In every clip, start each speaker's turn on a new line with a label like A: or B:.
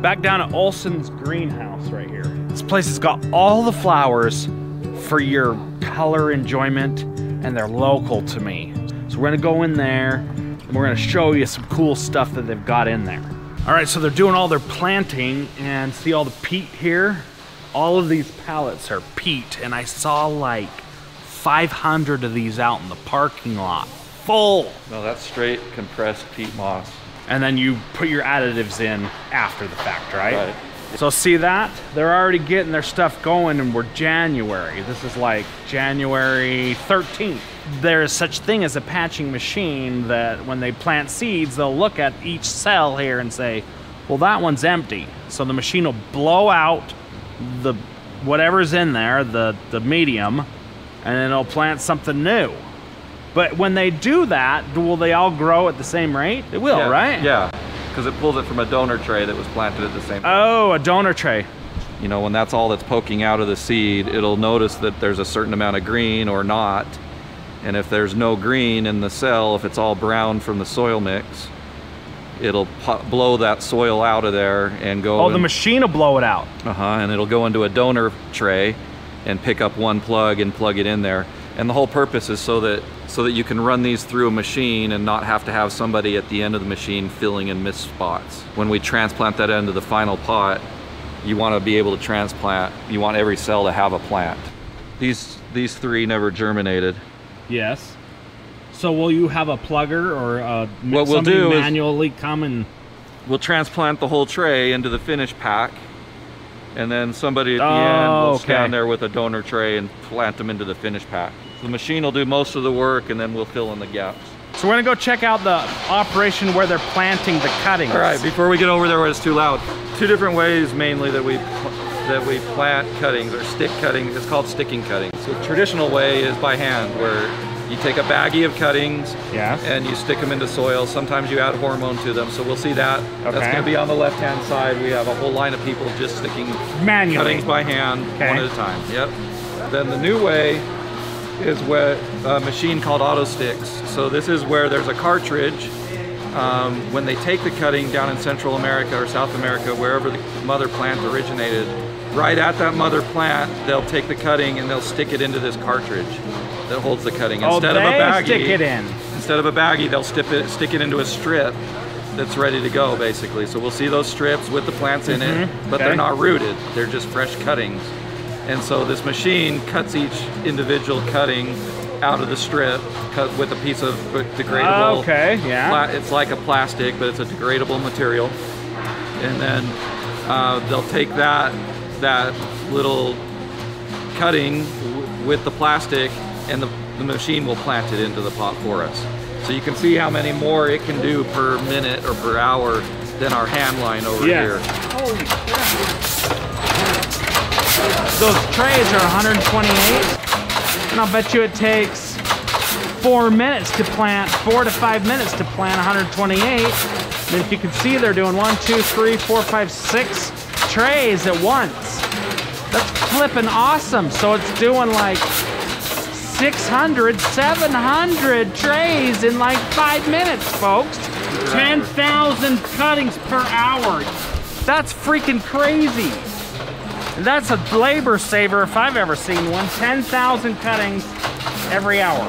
A: back down at Olson's greenhouse right here. This place has got all the flowers for your color enjoyment, and they're local to me. So we're gonna go in there, and we're gonna show you some cool stuff that they've got in there. All right, so they're doing all their planting, and see all the peat here? All of these pallets are peat, and I saw like 500 of these out in the parking lot, full.
B: No, that's straight compressed peat moss.
A: And then you put your additives in after the fact, right?
B: Right.
A: So see that? They're already getting their stuff going and we're January. This is like January 13th. There is such thing as a patching machine that when they plant seeds, they'll look at each cell here and say, well, that one's empty. So the machine will blow out the whatever's in there, the, the medium, and then it'll plant something new. But when they do that, will they all grow at the same rate? It will,
B: yeah,
A: right?
B: Yeah, because it pulls it from a donor tray that was planted at the same time.
A: Oh, a donor tray.
B: You know, when that's all that's poking out of the seed, it'll notice that there's a certain amount of green or not. And if there's no green in the cell, if it's all brown from the soil mix, it'll blow that soil out of there and go.
A: Oh, the machine will blow it out.
B: Uh-huh, and it'll go into a donor tray and pick up one plug and plug it in there. And the whole purpose is so that so that you can run these through a machine and not have to have somebody at the end of the machine filling in missed spots. When we transplant that into the final pot, you want to be able to transplant. You want every cell to have a plant. These these three never germinated.
A: Yes. So will you have a plugger or uh,
B: What we'll do
A: manually come and
B: We'll transplant the whole tray into the finish pack. And then somebody at the end
A: Oh,
B: will
A: okay.
B: stand there with a donor tray and plant them into the finish pack. The machine will do most of the work and then we'll fill in the gaps.
A: So we're gonna go check out the operation where they're planting the cuttings.
B: All right, before we get over there where it's too loud, two different ways mainly that we that we plant cuttings or stick cutting. It's called sticking cutting. So the traditional way is by hand, where you take a baggie of cuttings
A: Yes.
B: and you stick them into soil. Sometimes you add hormone to them, so we'll see that.
A: Okay.
B: That's going to be on the left-hand side. We have a whole line of people just sticking
A: Manually.
B: cuttings by hand,
A: Okay.
B: one at a time. Yep. Then the new way is what a machine called AutoStix. So this is where there's a cartridge. Um, when they take the cutting down in Central America or South America, wherever the mother plant originated, right at that mother plant, they'll take the cutting and they'll stick it into this cartridge that holds the cutting.
A: Oh,
B: Instead of a baggie,
A: stick it in.
B: instead of a baggie, they'll stick it, stick it into a strip that's ready to go, basically. So we'll see those strips with the plants in it, but
A: okay.
B: they're not rooted. They're just fresh cuttings. And so this machine cuts each individual cutting out of the strip, cut with a piece of degradable.
A: Okay, yeah.
B: pla- it's like a plastic, but it's a degradable material. And then uh, they'll take that that little cutting w- with the plastic, and the, the machine will plant it into the pot for us. So you can see how many more it can do per minute or per hour than our hand line over
A: Yes.
B: here.
A: Holy crap. Those trays are 128. And I'll bet you it takes four minutes to plant, four to five minutes to plant 128. And if you can see, they're doing one, two, three, four, five, six trays at once. That's flipping awesome. So it's doing like 600, 700 trays in like five minutes, folks. 10,000 cuttings per hour. That's freaking crazy. That's a labor saver if I've ever seen one. 10,000 cuttings every hour.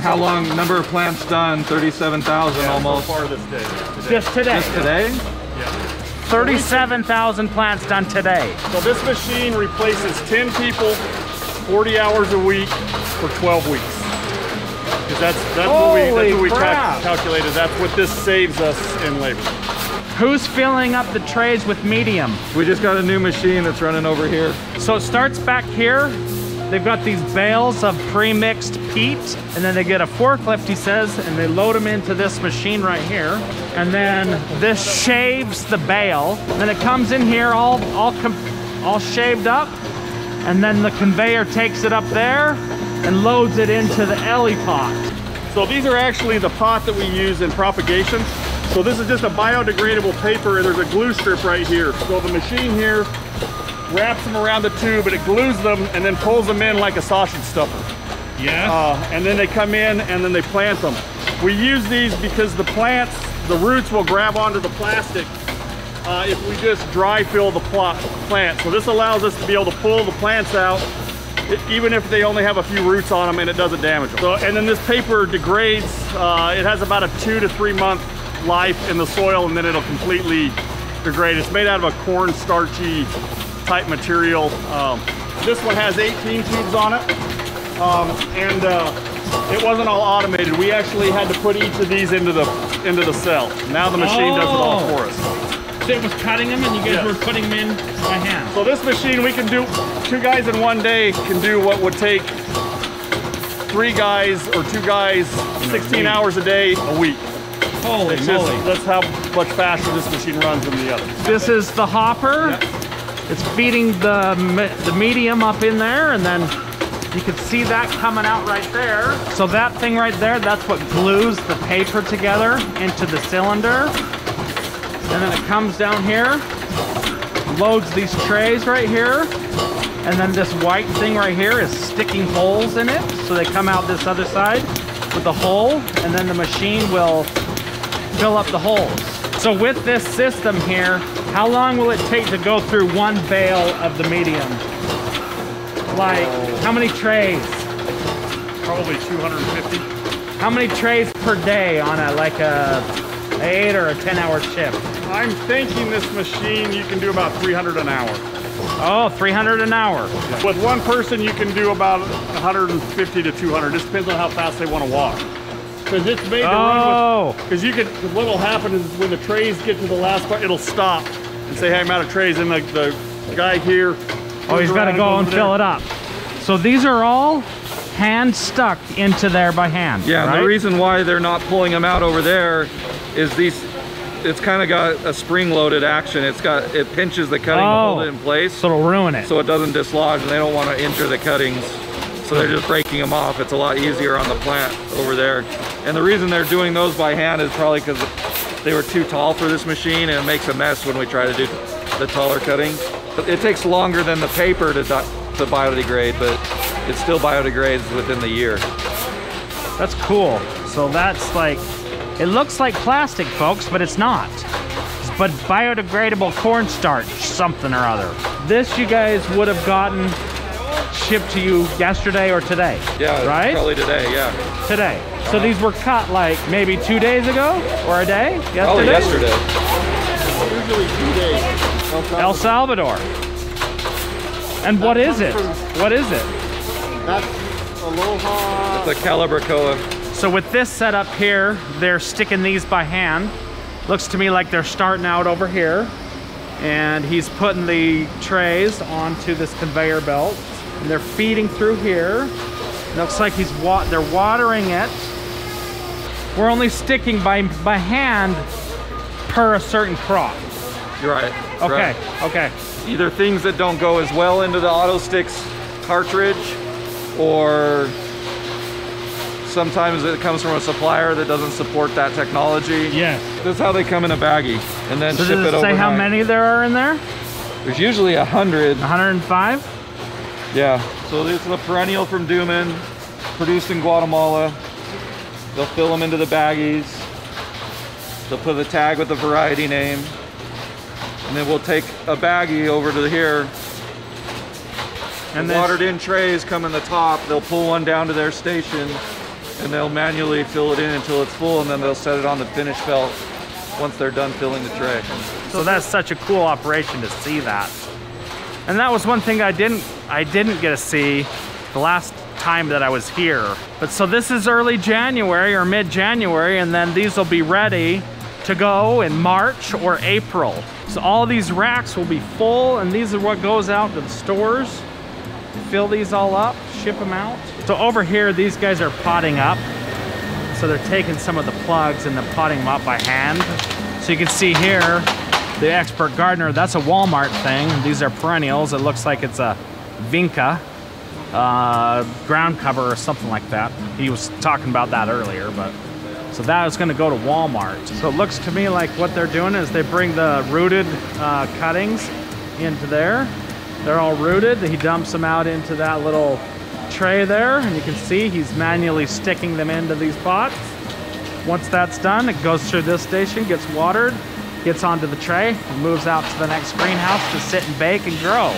B: How long? Number of plants done? Thirty-seven thousand almost.
C: far this day. today.
A: Just today.
B: Just today? Yeah.
A: 37,000 plants done today.
C: So this machine replaces 10 people, 40 hours a week for 12 weeks. Because that's that's what we that's what we cal- calculated. That's what this saves us in labor.
A: Who's filling up the trays with medium?
B: We just got a new machine that's running over here.
A: So it starts back here. They've got these bales of pre-mixed peat, and then they get a forklift, he says, and they load them into this machine right here. And then this shaves the bale. Then it comes in here all all all shaved up, and then the conveyor takes it up there and loads it into the Ellepot.
C: So these are actually the pot that we use in propagation. So this is just a biodegradable paper and there's a glue strip right here. So the machine here wraps them around the tube and it glues them and then pulls them in like a sausage stuffer.
A: Yeah.
C: Uh, and then they come in and then they plant them. We use these because the plants, the roots will grab onto the plastic uh, if we just dry fill the plot, plant. So this allows us to be able to pull the plants out it, even if they only have a few roots on them and it doesn't damage them. So, and then this paper degrades, uh, it has about a two to three month life in the soil and then it'll completely degrade. It's made out of a corn starchy type material. Um, this one has 18 tubes on it um, and uh, it wasn't all automated. We actually had to put each of these into the into the cell. Now the machine oh. does it all oh. for us.
A: So it was cutting them and you guys were putting them in by hand.
C: So this machine, we can do, two guys in one day can do what would take three guys or two guys 16 hours a day a week.
A: Holy
C: it's
A: moly.
C: Just, that's how much faster this machine runs than the others.
A: This is the hopper. Yep. It's feeding the, the medium up in there and then you can see that coming out right there. So that thing right there, that's what glues the paper together into the cylinder. And then it comes down here, loads these trays right here, and then this white thing right here is sticking holes in it. So they come out this other side with the hole, and then the machine will fill up the holes. So with this system here, how long will it take to go through one bale of the medium? Like, how many trays?
C: Probably 250.
A: How many trays per day on a, like a eight or a 10 hour shift?
C: I'm thinking this machine, you can do about 300 an hour.
A: Oh, 300 an hour.
C: With one person, you can do about 150 to 200. Just depends on how fast they want to walk. Because it's made to oh. run Because you can, what will happen is when the trays get to the last part, it'll stop and say, hey, I'm out of trays. And the, the guy here.
A: Oh, he's got to go and, and fill it up. So these are all hand stuck into there by hand.
B: Yeah,
A: right?
B: the reason why they're not pulling them out over there is these it's kind of got a spring-loaded action. It's got it pinches the cutting oh, to hold oh. it in place.
A: So it'll ruin it.
B: So it doesn't dislodge, and they don't want to injure the cuttings. So they're just breaking them off. It's a lot easier on the plant over there. And the reason they're doing those by hand is probably because they were too tall for this machine, and it makes a mess when we try to do the taller cutting. But it takes longer than the paper to, to biodegrade, but it still biodegrades within the year.
A: That's cool. So that's like it looks like plastic, folks, but it's not. But biodegradable cornstarch, something or other. This you guys would have gotten shipped to you yesterday or today.
B: Yeah,
A: right?
B: Probably today, yeah.
A: Today. So uh -huh. these were cut like maybe two days ago or a day?
B: Yesterday? Probably yesterday.
C: Usually two days.
A: El Salvador. And what is it? What is it?
C: That's Aloha.
B: It's a Calibrachoa.
A: So with this setup here, they're sticking these by hand. Looks to me like they're starting out over here. And he's putting the trays onto this conveyor belt. And they're feeding through here. Looks like he's wa they're watering it. We're only sticking by, by hand per a certain crop.
B: You're right.
A: Okay,
B: right.
A: okay.
B: Either things that don't go as well into the AutoStix cartridge or Sometimes it comes from a supplier that doesn't support that technology.
A: Yeah.
B: This is how they come in a baggie and then
A: so
B: ship
A: does
B: it,
A: it say
B: overnight.
A: how many there are in there?
B: There's usually a hundred.
A: 105?
B: Yeah. So this is a perennial from Dümmen, produced in Guatemala. They'll fill them into the baggies. They'll put a tag with the variety name. And then we'll take a baggie over to here. And the watered in trays come in the top. They'll pull one down to their station and they'll manually fill it in until it's full and then they'll set it on the finish belt once they're done filling the tray.
A: So that's such a cool operation to see that. And that was one thing I didn't I didn't get to see the last time that I was here. But so this is early January or mid-January and then these will be ready to go in March or April. So all these racks will be full and these are what goes out to the stores. Fill these all up, ship them out. So over here, these guys are potting up. So they're taking some of the plugs and they're potting them up by hand. So you can see here, the expert gardener, that's a Walmart thing. These are perennials. It looks like it's a Vinca uh, ground cover or something like that. He was talking about that earlier, but so that is gonna go to Walmart. So it looks to me like what they're doing is they bring the rooted uh, cuttings into there. They're all rooted. He dumps them out into that little tray there and you can see he's manually sticking them into these pots. Once that's done, it goes through this station, gets watered, gets onto the tray, and moves out to the next greenhouse to sit and bake and grow.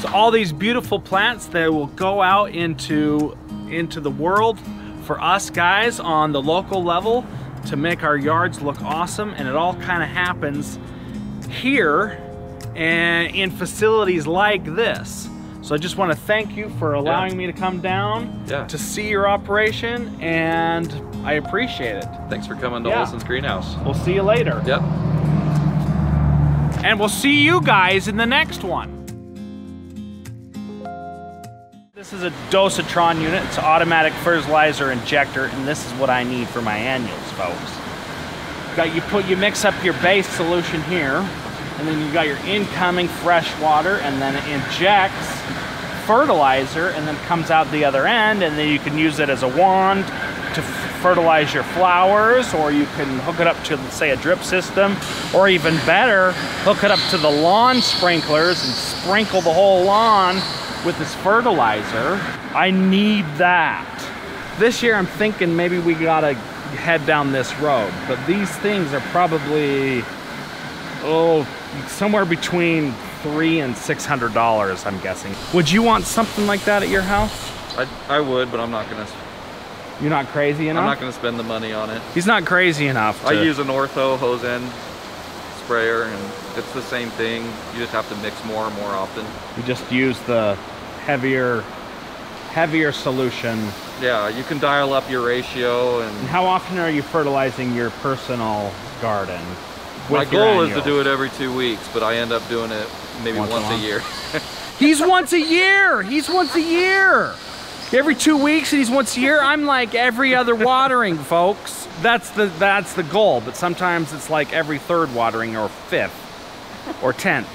A: So all these beautiful plants that will go out into into the world for us guys on the local level to make our yards look awesome and it all kind of happens here and in facilities like this. So I just want to thank you for allowing
B: Yeah.
A: me to come down
B: Yeah.
A: to see your operation and I appreciate it.
B: Thanks for coming to
A: Yeah.
B: Olson's Greenhouse.
A: We'll see you later.
B: Yep.
A: And we'll see you guys in the next one. This is a dosatron unit. It's an automatic fertilizer injector, and this is what I need for my annuals, folks. Got you put you mix up your base solution here, and then you got your incoming fresh water, and then it injects fertilizer, and then comes out the other end, and then you can use it as a wand to fertilize your flowers, or you can hook it up to, say, a drip system, or even better, hook it up to the lawn sprinklers and sprinkle the whole lawn with this fertilizer. I need that. This year I'm thinking maybe we gotta head down this road, but these things are probably, oh, somewhere between three and six hundred dollars, I'm guessing. Would you want something like that at your house?
B: I, I would, but I'm not gonna.
A: You're not crazy enough?
B: I'm not gonna spend the money on it.
A: He's not crazy enough.
B: I use an ortho hose end sprayer, and it's the same thing. You just have to mix more and more often.
A: You just use the heavier, heavier solution.
B: Yeah, you can dial up your ratio, and
A: And how often are you fertilizing your personal garden?
B: my goal is to do it every two weeks, but I end up doing it maybe
A: Once a
B: once, a,
A: month?
B: year.
A: He's once a year. He's once a year. Every two weeks, and he's once a year. I'm like every other watering, folks. That's the that's the goal. But sometimes it's like every third watering, or fifth, or tenth.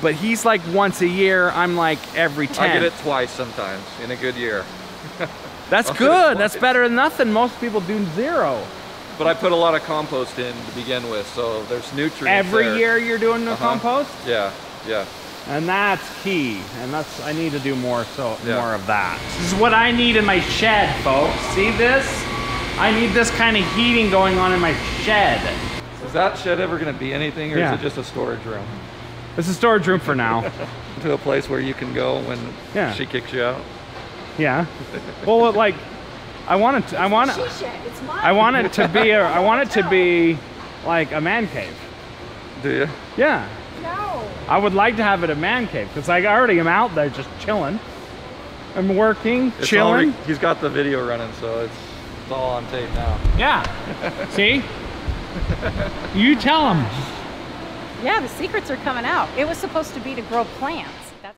A: But he's like once a year. I'm like every
B: ten.
A: I
B: get it twice sometimes in a good year.
A: That's good. That's better than nothing. Most people do zero.
B: But I put a lot of compost in to begin with, so there's nutrients
A: Every
B: there.
A: year you're doing the
B: Uh-huh.
A: compost,
B: Yeah, yeah.
A: And that's key. And that's I need to do more so
B: Yeah.
A: more of that. This is what I need in my shed, folks. See this? I need this kind of heating going on in my shed.
B: Is that shed ever going to be anything, or
A: Yeah.
B: is it just a storage room?
A: This is storage room for now.
B: To a place where you can go when
A: Yeah.
B: she kicks you out?
A: Yeah. Well, like, I want it. To, I want.
D: She shed. It's mine.
A: I want it to be. A, I want it to be like a man cave.
B: Do you?
A: Yeah.
D: No.
A: I would like to have it a man cave because I already am out there just chilling. I'm working,
B: It's
A: chilling.
B: re- he's got the video running, so it's, it's all on tape now.
A: Yeah. See? You tell him.
D: Yeah, the secrets are coming out. It was supposed to be to grow plants.